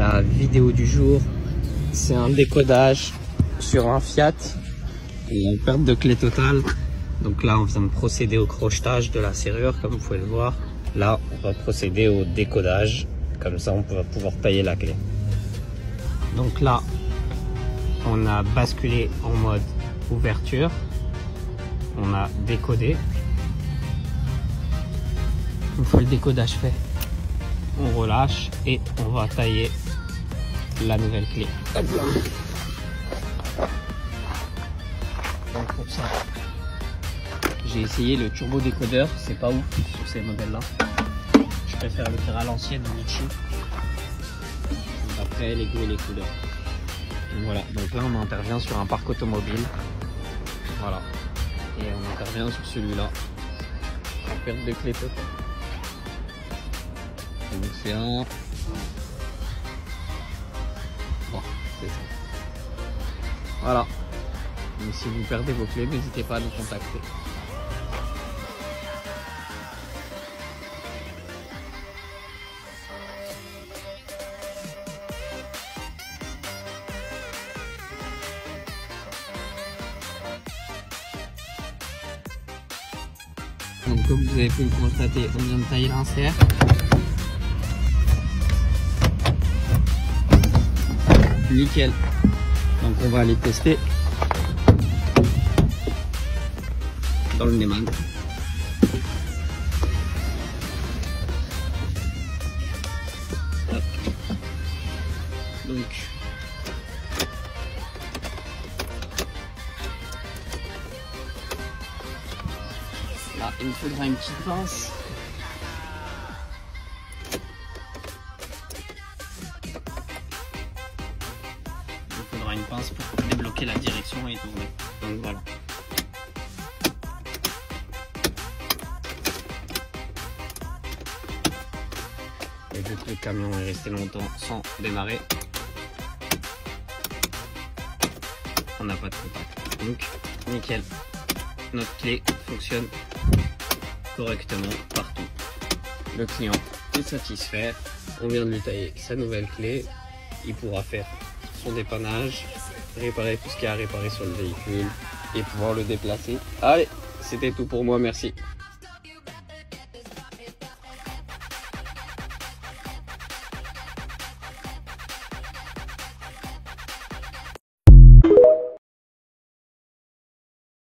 La vidéo du jour, c'est un décodage sur un Fiat et une perte de clé totale. Donc là, on vient de procéder au crochetage de la serrure, comme vous pouvez le voir. Là, on va procéder au décodage. Comme ça, on va pouvoir tailler la clé. Donc là, on a basculé en mode ouverture. On a décodé. Une fois le décodage fait, on relâche et on va tailler la nouvelle clé. Donc pour ça, j'ai essayé le turbo décodeur, c'est pas ouf sur ces modèles là. Je préfère le faire à l'ancienne Michi. Après les goûts et les couleurs. Voilà, donc là on intervient sur un parc automobile. Voilà. Et on intervient sur celui-là. En perte de clé totale. C'est ça. Voilà. Si vous perdez vos clés, n'hésitez pas à nous contacter. Donc comme vous avez pu le constater, on vient de tailler l'insert. Nickel. Donc on va aller tester dans le Neyman. Donc Là, il me faudra une petite pince. Une pince pour débloquer la direction et tourner. Donc voilà. Et vu que le camion est resté longtemps sans démarrer, on n'a pas de contact. Donc nickel notre clé fonctionne correctement partout. Le client est satisfait. On vient de lui tailler sa nouvelle clé. Il pourra faire son dépannage, réparer tout ce qu'il y a à réparer sur le véhicule et pouvoir le déplacer. Allez, c'était tout pour moi. Merci.